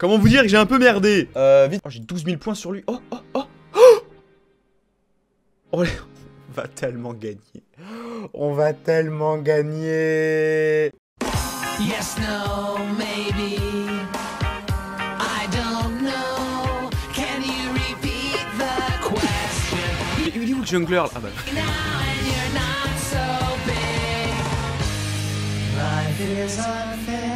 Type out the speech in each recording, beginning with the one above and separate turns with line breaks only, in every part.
Comment vous dire que j'ai un peu merdé Euh, vite. Oh, j'ai 12 000 points sur lui. Oh, oh, oh, oh On va tellement gagner. On va tellement gagner.
Yes, no, maybe. I don't know. Can you repeat the question?
Il est- il est où le jungler Ah bah.
Life is unfair.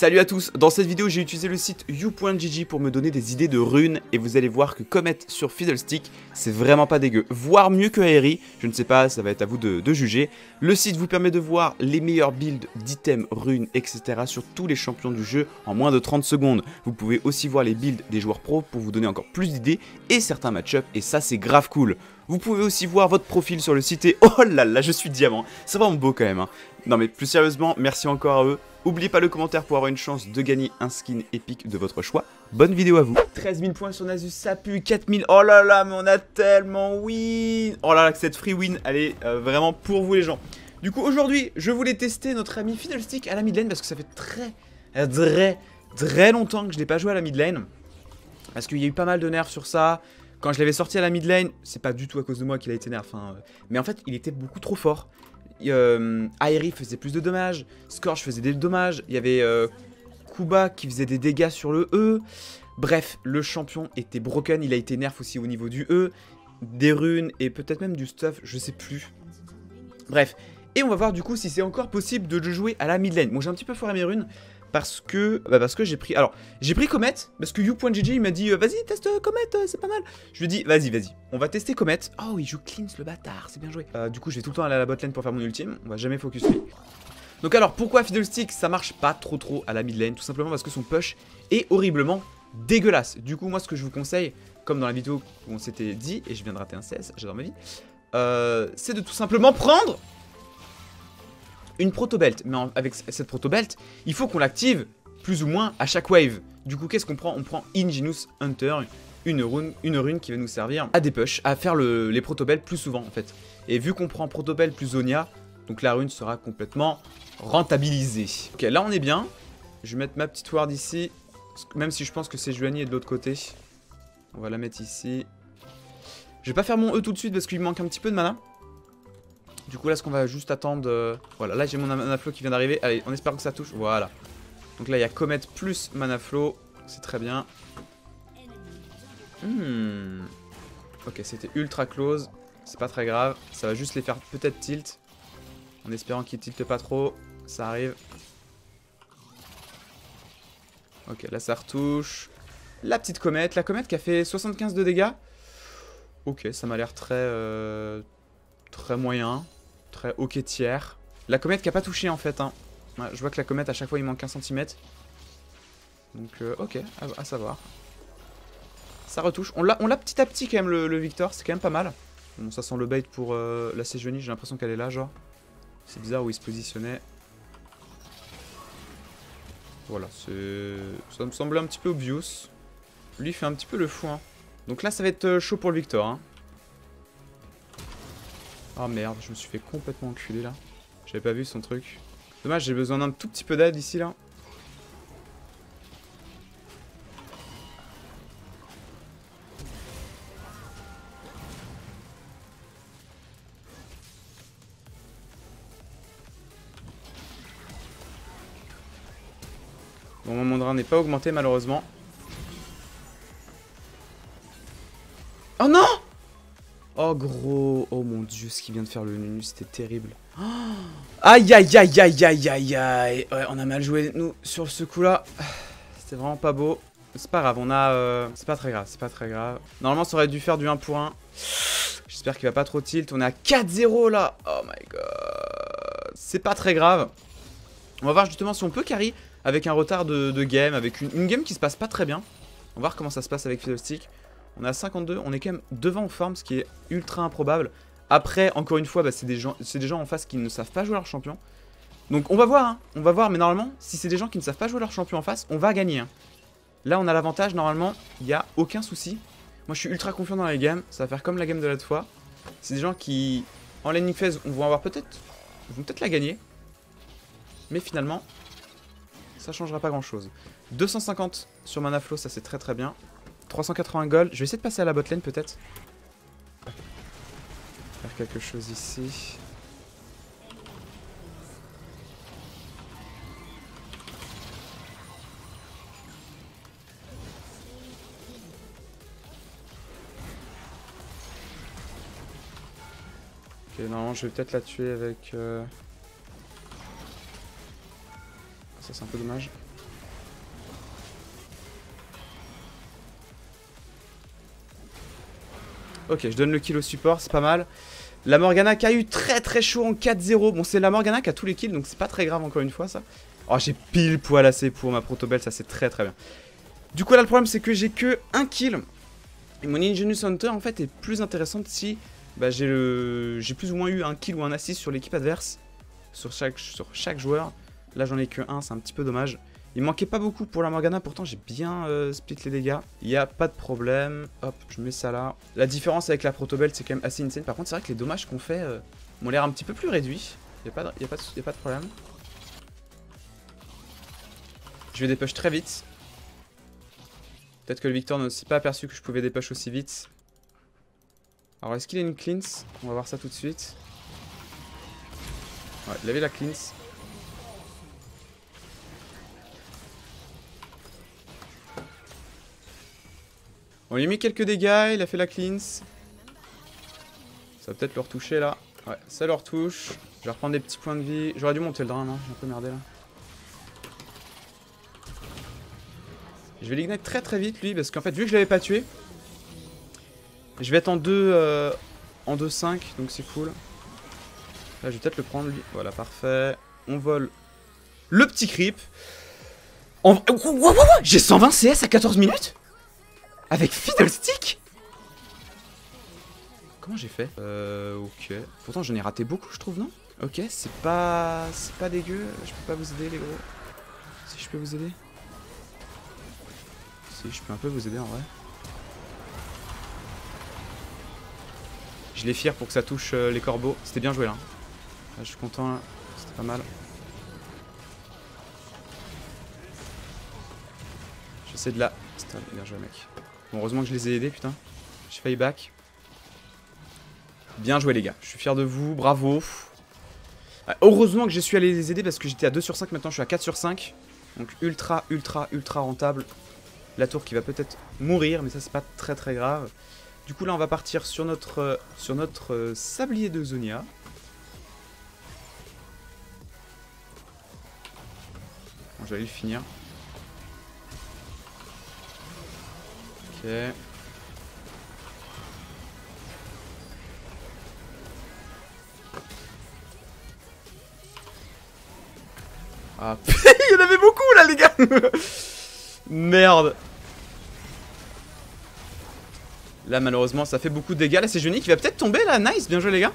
Salut à tous, dans cette vidéo j'ai utilisé le site you.gg pour me donner des idées de runes et vous allez voir que Comet sur Fiddlestick c'est vraiment pas dégueu, voire mieux que Aerie, je ne sais pas, ça va être à vous de, de juger. Le site vous permet de voir les meilleurs builds d'items, runes, etc. sur tous les champions du jeu en moins de 30 secondes. Vous pouvez aussi voir les builds des joueurs pros pour vous donner encore plus d'idées et certains match-up et ça c'est grave cool. Vous pouvez aussi voir votre profil sur le site et oh là là, je suis diamant, c'est vraiment beau quand même. hein. Non mais plus sérieusement, merci encore à eux. N'oubliez pas le commentaire pour avoir une chance de gagner un skin épique de votre choix. Bonne vidéo à vous. 13 000 points sur Nasus, ça pue. 4 000. Oh là là, mais on a tellement win. Oh là là, que cette free win, elle est euh, vraiment pour vous les gens. Du coup, aujourd'hui, je voulais tester notre ami Fiddlestick à la mid lane parce que ça fait très, euh, très, très longtemps que je n'ai pas joué à la mid lane. Parce qu'il y a eu pas mal de nerfs sur ça. Quand je l'avais sorti à la mid lane, c'est pas du tout à cause de moi qu'il a été nerf. euh, mais en fait, il était beaucoup trop fort. Euh, faisait plus de dommages, Scorch faisait des dommages, il y avait euh, Kuba qui faisait des dégâts sur le E. Bref, le champion était broken, il a été nerf aussi au niveau du E, des runes et peut-être même du stuff, je sais plus. Bref, et on va voir du coup si c'est encore possible de le jouer à la mid lane. Bon, j'ai un petit peu foiré mes runes parce que bah parce que j'ai pris alors j'ai pris Comet parce que you.gg il m'a dit euh, vas-y teste euh, Comet euh, c'est pas mal. Je lui ai dit vas-y vas-y on va tester Comet. Oh il joue cleanse le bâtard c'est bien joué. Du coup je vais tout le temps aller à la botlane pour faire mon ultime on va jamais focus lui. Donc alors pourquoi Fiddlestick ça marche pas trop trop à la mid lane? Tout simplement parce que son push est horriblement dégueulasse. Du coup moi ce que je vous conseille comme dans la vidéo où on s'était dit et je viens de rater un CS j'adore ma vie c'est de tout simplement prendre une protobelt. Mais avec cette protobelt, il faut qu'on l'active plus ou moins à chaque wave. Du coup, qu'est-ce qu'on prend? On prend Ingenus Hunter, une rune, une rune qui va nous servir à des push, à faire le- les protobelts plus souvent en fait. Et vu qu'on prend protobelt plus Zonia, donc la rune sera complètement rentabilisée. Ok, là on est bien. Je vais mettre ma petite ward ici, même si je pense que c'est Juani est de l'autre côté. On va la mettre ici. Je vais pas faire mon E tout de suite parce qu'il me manque un petit peu de mana. Du coup, là, ce qu'on va juste attendre. euh, Voilà, là, j'ai mon Manaflow qui vient d'arriver. Allez, on espère que ça touche. Voilà. Donc là, il y a Comet plus Manaflow. C'est très bien. Hmm. Ok, c'était ultra close. C'est pas très grave. Ça va juste les faire peut-être tilt. En espérant qu'ils tiltent pas trop. Ça arrive. Ok, là, ça retouche. La petite comète. La comète qui a fait 75 de dégâts. Ok, ça m'a l'air très... euh, Très moyen. Très ok tiers. La comète qui a pas touché en fait. Hein. Je vois que la comète à chaque fois il manque un centimètre. Donc euh, ok, à, savoir. Ça retouche. On l'a petit à petit quand même le, Victor, c'est quand même pas mal. Bon ça sent le bait pour euh, la Sejuani, j'ai l'impression qu'elle est là genre. C'est bizarre où il se positionnait. Voilà. Ça me semblait un petit peu obvious. Lui fait un petit peu le fou hein. Donc là ça va être euh, chaud pour le Victor hein. Oh merde, je me suis fait complètement enculer là. J'avais pas vu son truc. Dommage, j'ai besoin d'un tout petit peu d'aide ici là. Bon, mon mandrin n'est pas augmenté malheureusement. Oh non Oh gros, oh mon dieu, ce qu'il vient de faire le Nunu, c'était terrible. Oh aïe aïe aïe aïe aïe aïe aïe. Ouais, on a mal joué nous sur ce coup-là. C'était vraiment pas beau. C'est pas grave, on a... euh, C'est pas très grave, c'est pas très grave. Normalement, ça aurait dû faire du 1 pour 1. J'espère qu'il va pas trop tilt. On est à 4-0 là. Oh my god. C'est pas très grave. On va voir justement si on peut carry avec un retard de, game, avec une, une game qui se passe pas très bien. On va voir comment ça se passe avec Fiddlestick. On à 52, on est quand même devant en forme, ce qui est ultra improbable. Après, encore une fois, bah, c'est des, gens- des gens en face qui ne savent pas jouer leur champion. Donc on va voir, hein. on va voir, mais normalement, si c'est des gens qui ne savent pas jouer leur champion en face, on va gagner. hein. Là, on a l'avantage, normalement, il n'y a aucun souci. Moi, je suis ultra confiant dans les games, ça va faire comme la game de l'autre fois. C'est des gens qui, en laning phase, on va avoir peut-être, vont peut-être la gagner. Mais finalement, ça changera pas grand-chose. 250 sur mana flow, ça c'est très très bien. 380 gold. Je vais essayer de passer à la botlane peut-être. Faire quelque chose ici. Ok, normalement je vais peut-être la tuer avec... euh, Ça c'est un peu dommage. Ok, je donne le kill au support, c'est pas mal. La Morgana qui a eu très très chaud en 4-0. Bon, c'est la Morgana qui a tous les kills, donc c'est pas très grave encore une fois ça. Oh, j'ai pile poil assez pour ma protobelle, ça c'est très très bien. Du coup, là, le problème c'est que j'ai que un kill. Et mon Ingenious Hunter en fait est plus intéressante si bah, j'ai le... plus ou moins eu un kill ou un assist sur l'équipe adverse. Sur chaque, sur chaque joueur. Là, j'en ai que un, c'est un petit peu dommage. Il manquait pas beaucoup pour la Morgana, pourtant j'ai bien euh, split les dégâts. Il n'y a pas de problème. Hop, je mets ça là. La différence avec la Protobelt, c'est quand même assez insane. Par contre, c'est vrai que les dommages qu'on fait euh, m'ont l'air un petit peu plus réduits. Il n'y a, pas de- y a, a pas de problème. Je vais dépush très vite. Peut-être que le Victor n'a aussi pas aperçu que je pouvais dépush aussi vite. Alors, est-ce qu'il a une cleanse? On va voir ça tout de suite. Ouais, il avait la cleanse. On lui mis quelques dégâts, il a fait la cleanse. Ça va peut-être le retoucher là. Ouais, ça le retouche. Je vais reprendre des petits points de vie. J'aurais dû monter le drain, non J'ai un peu merdé là. Je vais l'ignite très très vite lui parce qu'en fait vu que je l'avais pas tué, je vais être en 2 euh, en 2-5 donc c'est cool. Là je vais peut-être le prendre lui. Voilà parfait. On vole le petit creep. J'ai 120 CS à 14 minutes? Avec Fiddlestick Comment j'ai fait Euh, ok. Pourtant, j'en ai raté beaucoup, je trouve, non Ok, c'est pas... C'est pas dégueu. Je peux pas vous aider, les gros. Si je peux vous aider Si, je peux un peu vous aider, en vrai. Je les fier pour que ça touche euh, les corbeaux. C'était bien joué, là. Là, je suis content, là. C'était pas mal. J'essaie de la... C'était bien joué, mec. Bon, heureusement que je les ai aidés, putain. J'ai failli back. Bien joué, les gars. Je suis fier de vous. Bravo. Ah, Heureusement que j'ai su aller les aider parce que j'étais à 2 sur 5. Maintenant, je suis à 4 sur 5. Donc, ultra, ultra, ultra rentable. La tour qui va peut-être mourir, mais ça, c'est pas très, très grave. Du coup, là, on va partir sur notre, euh, sur notre euh, sablier de Zonia. Bon, je aller le finir. Ok. Ah, il y en avait beaucoup là, les gars Merde Là, malheureusement, ça fait beaucoup de dégâts. Là, c'est Johnny qui va peut-être tomber là. Nice, bien joué, les gars.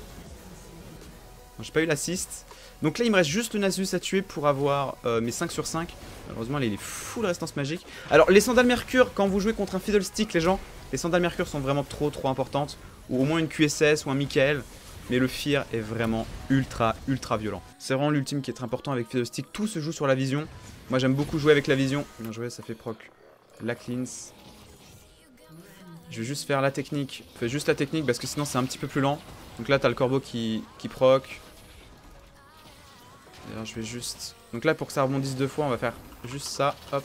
J'ai pas eu l'assist. Donc là, il me reste juste le Nasus à tuer pour avoir euh, mes 5 sur 5. Malheureusement, il est full restance magique. Alors, les sandales Mercure, quand vous jouez contre un Fiddlestick, les gens, les sandales Mercure sont vraiment trop, trop importantes. Ou au moins une QSS ou un Michael. Mais le Fear est vraiment ultra, ultra violent. C'est vraiment l'ultime qui est très important avec Fiddlestick. Tout se joue sur la vision. Moi, j'aime beaucoup jouer avec la vision. Bien joué, ça fait proc. La. Je vais juste faire la technique. Fais juste la technique parce que sinon, c'est un petit peu plus lent. Donc là, t'as le corbeau qui, qui proc. D'ailleurs, je vais juste... Donc là, pour que ça rebondisse deux fois, on va faire juste ça. Hop.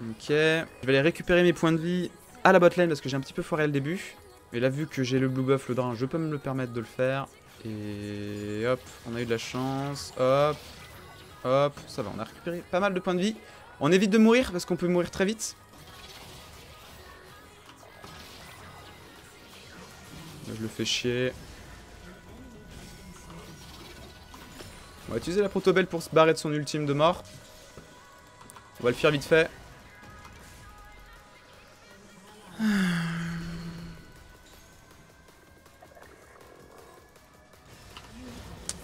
Ok. Je vais aller récupérer mes points de vie à la botlane parce que j'ai un petit peu foiré le début. Et là, vu que j'ai le blue buff, le drain, je peux me le permettre de le faire. Et hop, on a eu de la chance. Hop. Hop, ça va, on a récupéré pas mal de points de vie. On évite de mourir parce qu'on peut mourir très vite. Là, je le fais chier. On va utiliser la protobelle pour se barrer de son ultime de mort. On va le faire vite fait.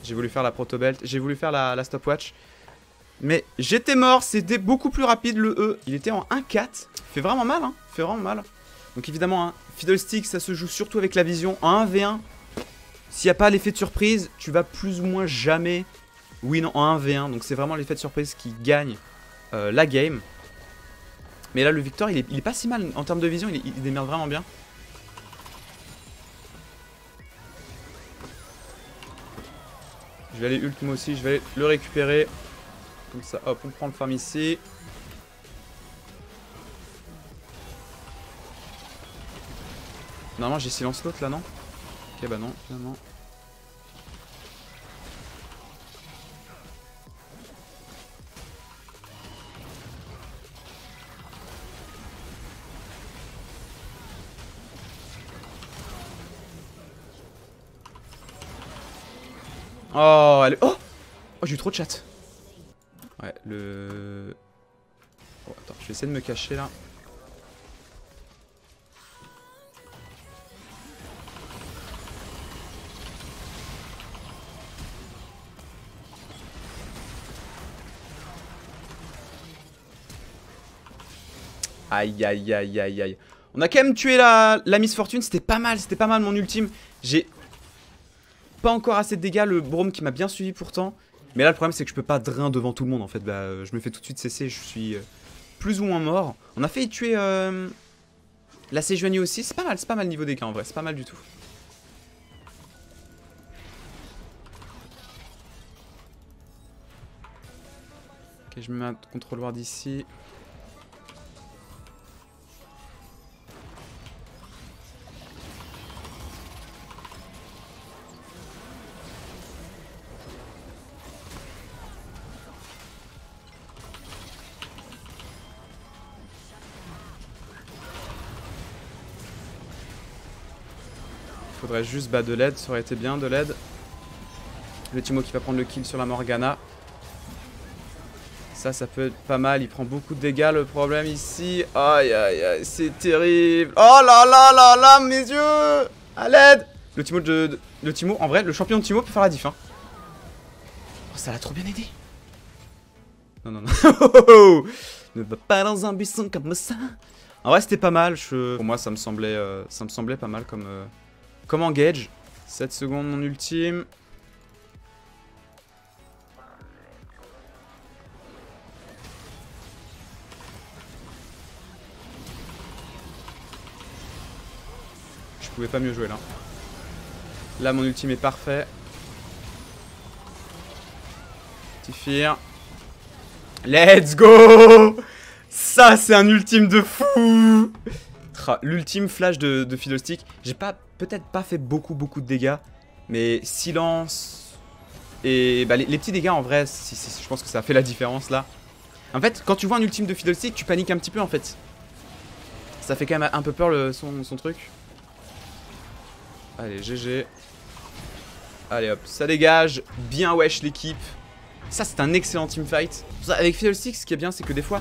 J'ai voulu faire la protobelt, j'ai voulu faire la, stopwatch. Mais j'étais mort, c'était beaucoup plus rapide le E. Il était en 1-4. Fait vraiment mal, hein. Fait vraiment mal. Donc évidemment, hein, Fiddlestick, ça se joue surtout avec la vision. En 1v1, s'il n'y a pas l'effet de surprise, tu vas plus ou moins jamais win en 1v1. Donc c'est vraiment l'effet de surprise qui gagne euh, la game. Mais là, le Victor, il est, pas si mal en termes de vision, il, démerde vraiment bien. Je vais aller ult moi aussi, je vais le récupérer. Comme ça, hop, on prend le farm ici. Normalement, j'ai silence l'autre là, non? Ok, bah non, finalement. Oh, elle. Oh Oh, j'ai eu trop de chat. Ouais, le... Oh, attends, je vais essayer de me cacher là. Aïe aïe aïe aïe aïe. On a quand même tué la, la Miss Fortune, c'était pas mal, c'était pas mal mon ultime. J'ai pas encore assez de dégâts, le Brome qui m'a bien suivi pourtant. Mais là le problème c'est que je peux pas drain devant tout le monde en fait. Bah, euh, je me fais tout de suite cesser, je suis euh, plus ou moins mort. On a failli tuer euh, la Sejuani aussi, c'est pas mal, c'est pas mal niveau dégâts en vrai, c'est pas mal du tout. Ok, je me mets un contrôle ward ici. Faudrait juste bah, de l'aide, ça aurait été bien de l'aide. Le Timo qui va prendre le kill sur la Morgana. Ça, ça peut être pas mal. Il prend beaucoup de dégâts. Le problème ici. Aïe, aïe, aïe. C'est terrible. Oh là là là là, mes yeux. À l'aide. Le Timo de, Le Timo, en vrai, le champion de Timo peut faire la diff. Hein. Oh, ça l'a trop bien aidé. Non, non, non. ne va pas dans un buisson comme ça. En vrai, c'était pas mal. Pour moi, ça me semblait, euh, ça me semblait pas mal comme, euh, comme engage. 7 secondes, mon ultime. Je pouvais pas mieux jouer là. Là, mon ultime est parfait. Petit fear. Let's go Ça, c'est un ultime de fou L'ultime flash de, de Fiddlestick. J'ai pas, peut-être pas fait beaucoup, beaucoup de dégâts. Mais silence... Et bah, les, petits dégâts, en vrai, je pense que ça fait la différence, là. En fait, quand tu vois un ultime de Fiddlestick, tu paniques un petit peu, en fait. Ça fait quand même un peu peur, son, son truc. Allez, GG. Allez hop, ça dégage. Bien wesh l'équipe. Ça, c'est un excellent teamfight. Avec Fiddlestick, ce qui est bien, c'est que des fois,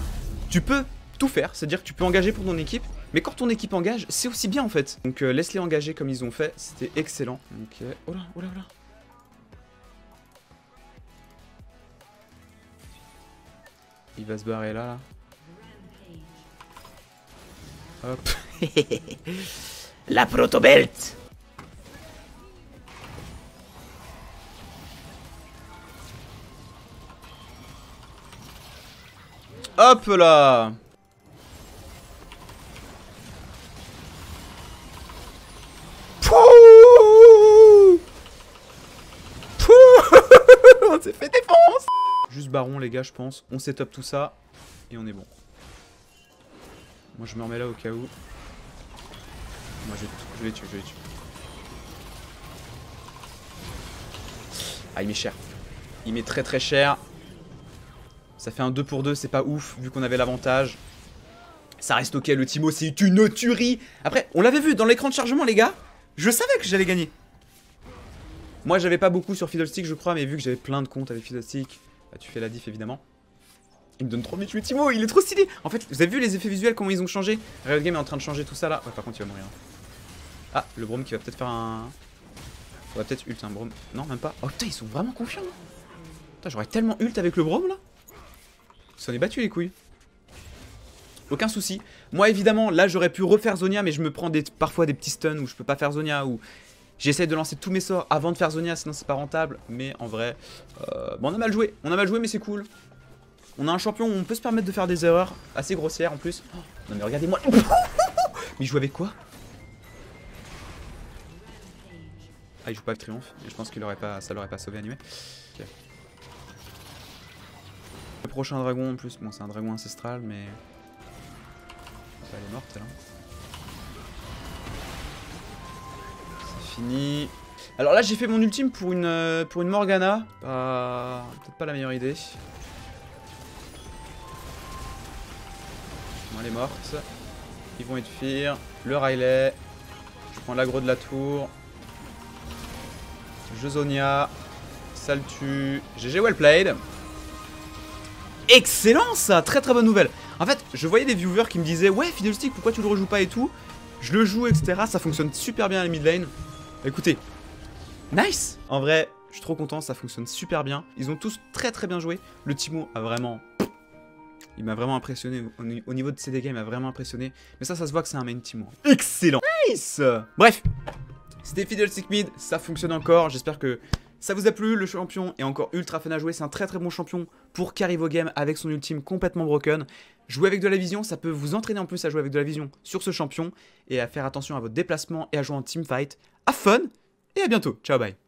tu peux tout faire. C'est-à-dire que tu peux engager pour ton équipe. Mais quand ton équipe engage, c'est aussi bien en fait. Donc euh, laisse-les engager comme ils ont fait. C'était excellent. Ok. Oh là, oh là, oh là. Il va se barrer là. là. Hop. La protobelt Hop là s'est fait Juste baron les gars je pense. On setup tout ça et on est bon. Moi je me remets là au cas où. Moi je, je vais les je vais les tuer. Ah il met cher. Il met très très cher. Ça fait un 2 pour 2, c'est pas ouf, vu qu'on avait l'avantage. Ça reste ok, le Timo c'est une tuerie Après, on l'avait vu dans l'écran de chargement les gars Je savais que j'allais gagner Moi j'avais pas beaucoup sur Fiddlestick je crois, mais vu que j'avais plein de comptes avec Fiddlestick, bah, tu fais la diff évidemment. Il me donne trop vite le Timo, il est trop stylé En fait, vous avez vu les effets visuels, comment ils ont changé? Riot Game est en train de changer tout ça là. Ouais, par contre il va mourir. Ah, le Brome qui va peut-être faire un... Faudrait peut-être ult un Brome. Non, même pas. Oh putain, ils sont vraiment confiants là. Putain, j'aurais tellement ult avec le Brome là s'en est battu les couilles. Aucun souci. Moi évidemment, là j'aurais pu refaire Zonia, mais je me prends parfois des petits stuns où je peux pas faire Zonia, ou j'essaie de lancer tous mes sorts avant de faire Zonia, sinon c'est pas rentable. Mais en vrai, euh, bon on a mal joué, on a mal joué mais c'est cool. On a un champion où on peut se permettre de faire des erreurs assez grossières en plus. Oh, non mais regardez-moi. mais il joue avec quoi? Ah, il joue pas avec Triomphe. Je pense aurait pas, ça l'aurait pas sauvé animé. Ok. Le prochain dragon en plus, bon c'est un dragon ancestral mais... Ah, elle est morte celle-là. Alors là j'ai fait mon ultime pour une, euh, pour une Morgana. Pas... Peut-être pas la meilleure idée. Elle est morte. Ils vont être fiers. Le Riley. Je prends l'agro de la tour. Je Zonia. Ça le tue. GG well played. Excellent ça Très très bonne nouvelle. En fait, je voyais des viewers qui me disaient Ouais, Fiddlestick, pourquoi tu le rejoues pas et tout? Je le joue, etc. Ça fonctionne super bien à la mid lane. Écoutez, nice En vrai, je suis trop content, ça fonctionne super bien. Ils ont tous très très bien joué. Le Timo a vraiment. Il m'a vraiment impressionné. Au ni- Au niveau de ses dégâts, il m'a vraiment impressionné. Mais ça, ça se voit que c'est un main Timo. Excellent Nice Bref, c'était Fiddlestick Mid, ça fonctionne encore. J'espère que ça vous a plu. Le champion est encore ultra fun à jouer. C'est un très très bon champion pour carry vos avec son ultime complètement broken. Jouer avec de la vision, ça peut vous entraîner en plus à jouer avec de la vision sur ce champion et à faire attention à votre déplacement et à jouer en teamfight. À fun et à bientôt. Ciao, bye.